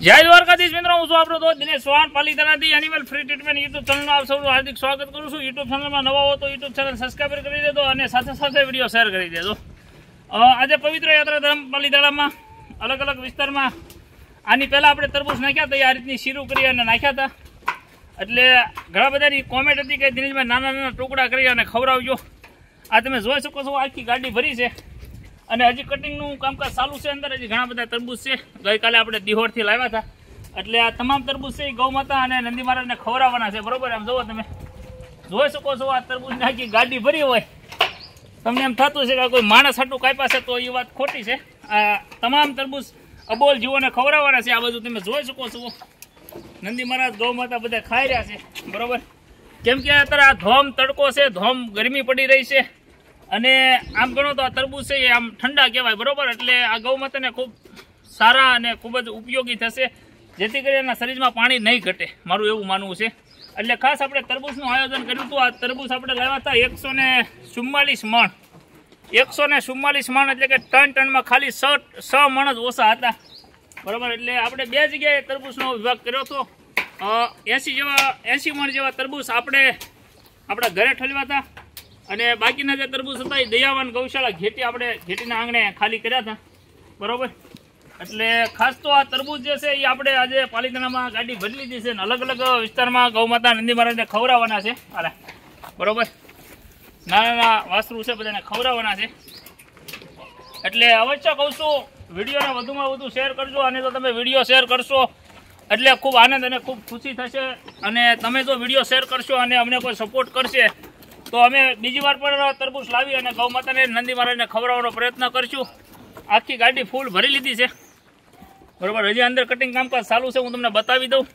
જય દ્વારકાધીશ મિત્રો, હું છું આપણો દોસ્ત દિનેશ ચૌહાણ, પાલિતાણાથી એનિમલ ફ્રી ટ્રીટમેન્ટ યુટ્યુબ ચેનલનું આપ સૌનું હાર્દિક સ્વાગત કરું છું. યુટ્યુબ ચેનલમાં નવા હો તો યુટ્યુબ ચેનલ સબસ્ક્રાઈબ કરી દેજો અને સાથે સાથે વીડિયો શેર કરી દેજો. આજે પવિત્ર યાત્રા ધર્મ પાલિતાણામાં અલગ અલગ વિસ્તારમાં આની પહેલાં આપણે તરબૂચ નાખ્યા હતા આ રીતની શીરું કરી અને નાખ્યા હતા. એટલે ઘણા બધાની કોમેન્ટ હતી કે દિનેશભાઈ નાના નાના ટુકડા કરી અને ખવડાવજો. આ તમે જોઈ શકો છો, આખી ગાડી ભરી છે. અને હજી કટિંગનું કામકાજ ચાલુ છે અંદર, હજી ઘણા બધા તરબૂજ છે. ગઈકાલે આપણે દિહોરથી લાવ્યા હતા. એટલે આ તમામ તરબૂજ છે એ ગૌ માતા અને નંદી મહારાજને ખવડાવવાના છે. બરોબર આમ જુઓ તમે. જોઈ શકો છો આ તરબૂજ નાખી ગાડી ભરી હોય. તમને એમ થતું છે કે કોઈ માણસ હાટું કાપ્યા છે તો એ વાત ખોટી છે. આ તમામ તરબૂજ અબોલ જીવોને ખવડાવવાના છે. આ બધું તમે જોઈ શકો છો. નંદી મહારાજ, ગૌ માતા બધા ખાઈ રહ્યા છે. બરોબર? કેમ કે અત્યારે આ ધોમ તડકો છે, ધોમ ગરમી પડી રહી છે. અને આમ ગણો તો આ તરબૂચ છે એ આમ ઠંડા કહેવાય, બરોબર? એટલે આ ગૌમાતાને ખૂબ સારા અને ખૂબ જ ઉપયોગી થશે, જેથી કરી એના શરીરમાં પાણી નહીં ઘટે, મારું એવું માનવું છે. એટલે ખાસ આપણે તરબૂચનું આયોજન કર્યું હતું, આ તરબૂચ આપણે લાવ્યા હતા એકસો ને ચુમ્માલીસ મણ. એકસો ને ચુમ્માલીસ મણ એટલે કે ટન ટનમાં ખાલી સ છ મણ જ ઓછા હતા. બરાબર? એટલે આપણે બે જગ્યાએ તરબૂચનો વિભાગ કર્યો હતો. એંસી જેવા, એંસી મણ જેવા તરબૂચ આપણે આપણા ઘરે ઠલવ્યા હતા. અને બાકીના જે તરબૂચ હતા એ દયાવાન ગૌશાળા ઘેટી આપણે ઘેટીના આંગણે ખાલી કર્યા હતા. બરોબર? એટલે ખાસ તો આ તરબૂચ જે છે એ આપણે આજે પાલિતાણામાં ગાડી બદલી દીધી છે અને અલગ અલગ વિસ્તારમાં ગૌ માતા નંદી મહારાજને ખવડાવવાના છે. હાલે. બરોબર? નાના નાના વાસ્ત્રુ છે, બધાને ખવડાવવાના છે. એટલે અવશ્ય કહું છું, વિડીયોને વધુમાં વધુ શેર કરજો અને જો તમે વીડિયો શેર કરશો એટલે ખૂબ આનંદ અને ખૂબ ખુશી થશે. અને તમે જો વીડિયો શેર કરશો અને અમને કોઈ સપોર્ટ કરશે તો અમે બીજી વાર પણ તરબૂચ લાવી અને ગૌ માતાને નંદી મહારાજને ખવડાવવાનો પ્રયત્ન કરશું. આખી ગાડી ફૂલ ભરી લીધી છે. બરોબર હજી અંદર કટિંગ કામકાજ ચાલુ છે હું તમને બતાવી દઉં.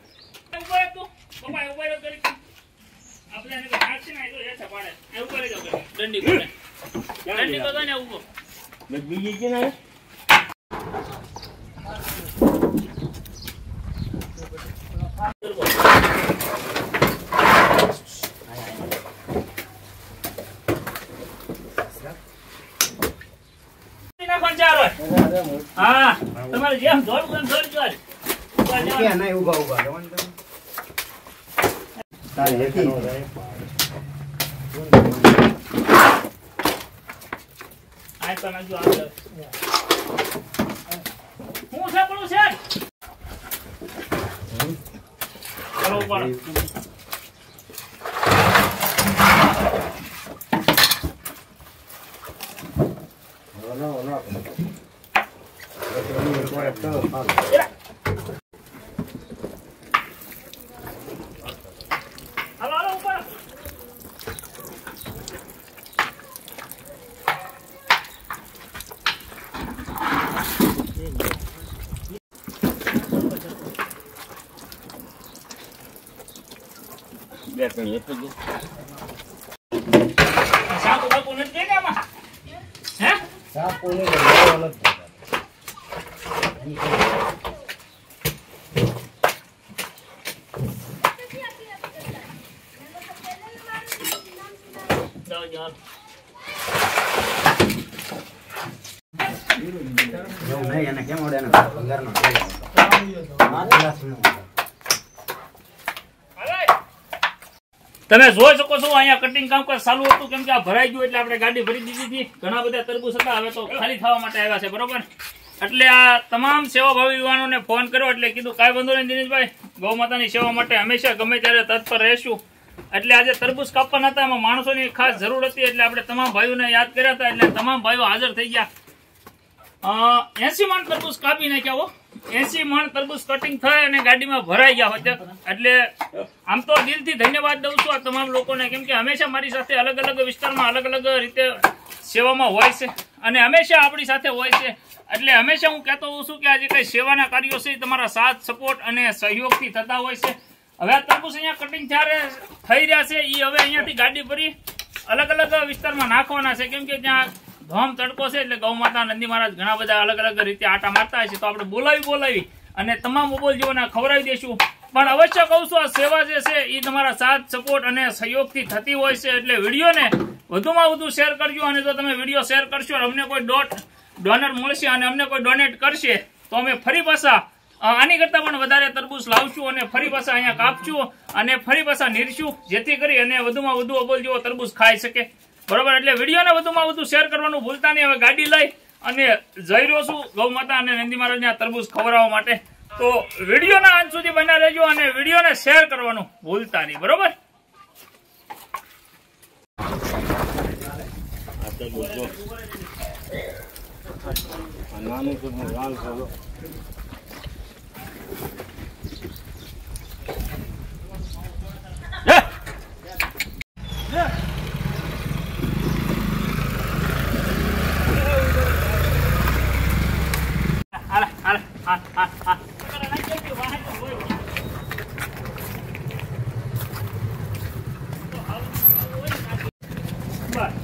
ઊભો. રહે તું. પપ્પા, ઊભો રહે કરી. આપણે એને હાથ છે ને, એ તો હેઠા પાડે. એ ઊભો રહી જાઓ કરી. દંડી કરે. દંડી તો થાય ને ઊભો. બીજી છે ને નાખવાનું ચાર હોય. હા તમારે જેમ જોડવું એમ જોડી જોડ. ઊભા જવાનું. ક્યાં નહીં ઊભા ઊભા જવાનું તમે. તારી. આ તો નાખજો આગળ. હું છે છે ચલો ઉપાડો. ઓલો, ઓલો. એક તો હાલ. હાલો હાલો ઉપાડો. બે ત્રણ એક જ સાકુ તમે જોઈ શકો છો, અહીંયા કટિંગ કામકાજ ચાલુ હતું. કેમ કે આ ભરાઈ ગયું એટલે આપણે ગાડી ભરી દીધી હતી. ઘણા બધા તરબૂચ હતા. હવે તો ખાલી થવા માટે આવ્યા છે. બરોબર? એટલે આ તમામ સેવાભાવી યુવાનોને ફોન કર્યો એટલે કીધું, કાંઈ વાંધો નહીં દિનેશભાઈ ગૌ માતાની સેવા માટે હંમેશા ગમે ત્યારે તત્પર રહેશું. એટલે આજે તરબૂચ કાપવાના હતા, એમાં માણસોની ખાસ જરૂર હતી, એટલે આપણે તમામ ભાઈઓને યાદ કર્યા હતા, એટલે તમામ ભાઈઓ હાજર થઈ ગયા. એસી મણ તરબૂચ કાપી નાખ્યા હો. એસી મણ તરબૂચ કટિંગ થાય અને ગાડીમાં ભરાઈ ગયા હોય. એટલે આમ તો દિલથી ધન્યવાદ દઉં છું આ તમામ લોકોને, કેમ કે હંમેશા મારી સાથે અલગ અલગ વિસ્તારમાં અલગ અલગ રીતે સેવામાં હોય છે. અને હંમેશા આપણી સાથે હોય છે. એટલે હંમેશા હું કહેતો હોઉં છું કે આજે કઈ સેવાના કાર્યો છે તમારા સાથ સપોર્ટ અને સહયોગથી થતા હોય છે. હવે આ તરબૂચ અહીંયા કટિંગ ત્યારે થઈ રહ્યા છે એ હવે અહીંયાથી ગાડી ભરી અલગ અલગ વિસ્તારમાં નાખવાના છે. કેમ કે ત્યાં ધોમ તડકો છે એટલે ગૌ માતા, નંદી મહારાજ ઘણા બધા અલગ અલગ રીતે આટા મારતા છે. તો આપણે બોલાવી બોલાવી અને તમામ મોબાઈલ જીવોને ખવડાવી દઈશું. પણ અવશ્ય કહું છું, આ સેવા જે છે એ તમારા સાથ સપોર્ટ અને સહયોગથી થતી હોય છે. એટલે વિડીયોને વધુમાં વધુ શેર કરજો અને જો તમે વીડિયો શેર કરશો અમને કોઈ ડોટ ડોનર મળશે અને અમને કોઈ ડોનેટ કરશે, તો અમે ફરી પાછા આની કરતા પણ વધારે તરબૂચ લાવશું અને ફરી પાછા અહીંયા કાપશું અને ફરી પાછા નીરશું, જેથી કરી અને વધુમાં વધુ અબોલ જેવો તરબૂચ ખાઈ શકે. બરોબર? એટલે વિડીયોને વધુમાં વધુ શેર કરવાનું ભૂલતા નહીં. હવે ગાડી લઈ અને જઈ રહ્યો છું ગૌ માતા અને નંદી મહારાજના તરબૂચ ખવડાવવા માટે. તો વિડીયોના અંત સુધી બન્યા રહેજો અને વિડીયોને શેર કરવાનું ભૂલતા નહીં. બરોબર? આ આ નાનું છે પણ લાલ છે હાલે, હાલે, હા, હા, હા. બસ.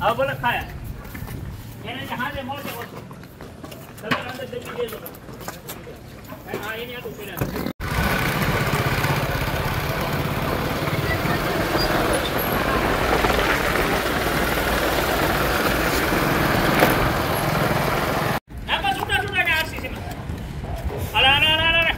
હા, ભલે ખાયા. એને જે હાંજે મોજે વસ્તુ. તમે અંદર દબી દેજો. હા, એની હાટું પીડ્યા. આમાં છૂટા છૂટા ને આરસી છે. અરે, અરે, અરે, અરે, અરે.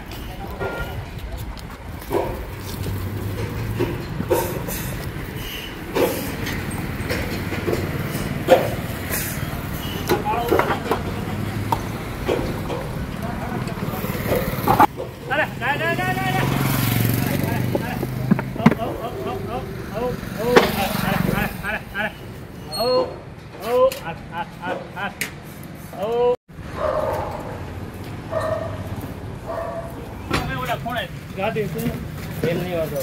અરે, જા, જા, જા, જા, જા. હઉ, હઉ, હઉ, હઉ, હઉ, હઉ, હઉ. અરે, અરે, અરે, અરે. હઉ, હઉ, અરે, અરે, અરે, અરે. હઉ. અમે ઓલા ખૂણે ગાડી એમ નહીં વાંધો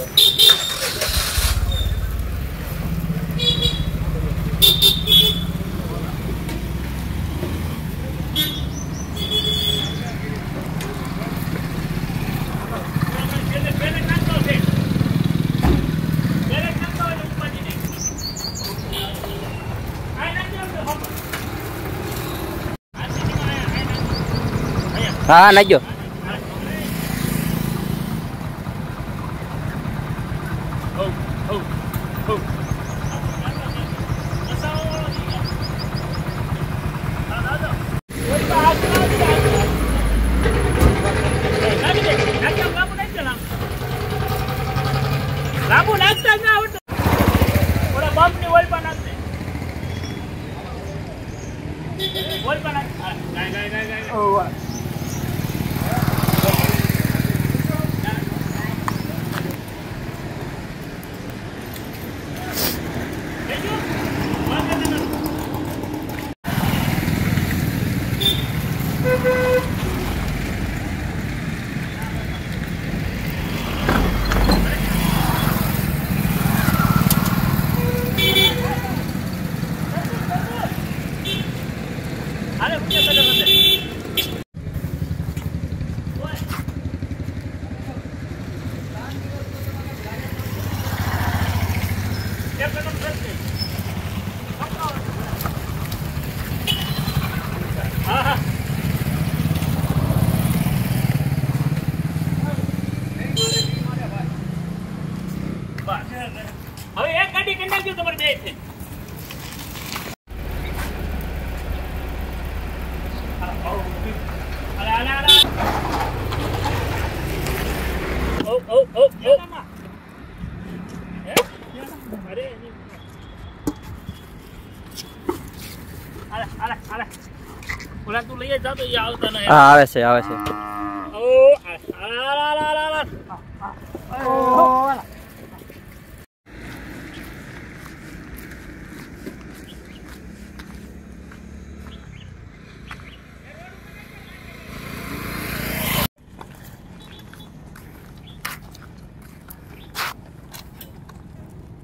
હા નાખજો. જ ના આવડતું ઓલા બમ્પની ઓઇલ પણ નાખજે ઓઇલ પણ નાખ હા, ગાય ગાય ગાય ગાય લેજો. વાંધો નહીં. હાલે, ઉઠે પેલે બંને. ઓય. એક કદમ સરખી. હા, હા. બસ. હવે એક ગાડી કરી નાખજો તમારે બે છે અરે, અરે, અરે. ઓ, ઓ, ઓ, ઓ. હે? અરે, એની- અરે, અરે, અરે. ઓલા તું લઈ જ જા તો એ આવતા નહીં. હા આવે છે આવે છે ઓ, અરે, અરે, અરે, અરે, અરે.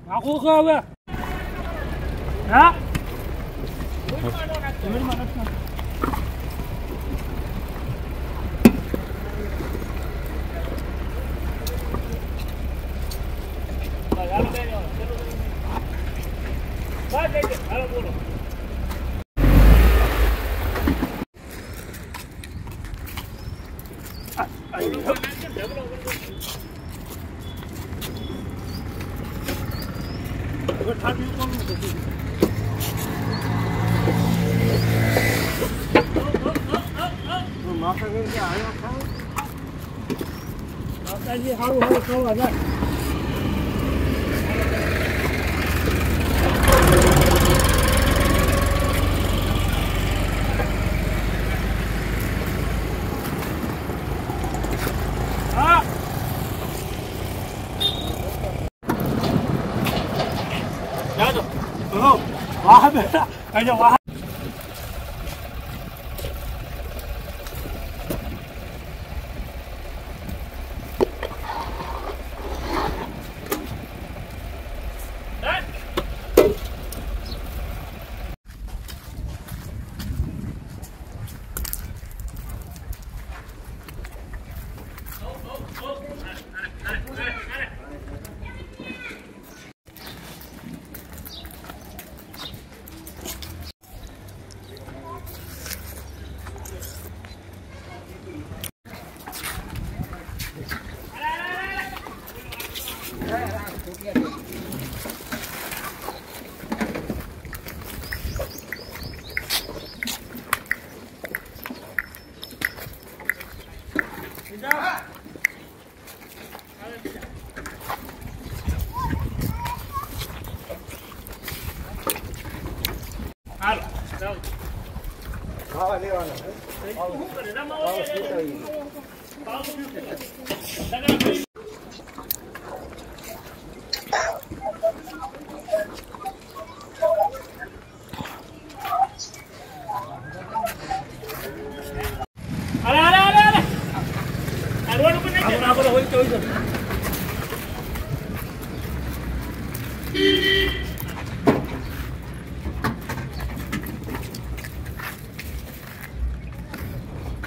આખું ખાવે 好，赶紧，好，我我收我这。啊！拿着，走，娃还没，赶紧娃。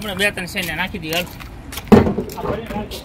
આપણે બે ત્રણ સેને નાખી દઈએ હાલ. આ ભરીને નાખી.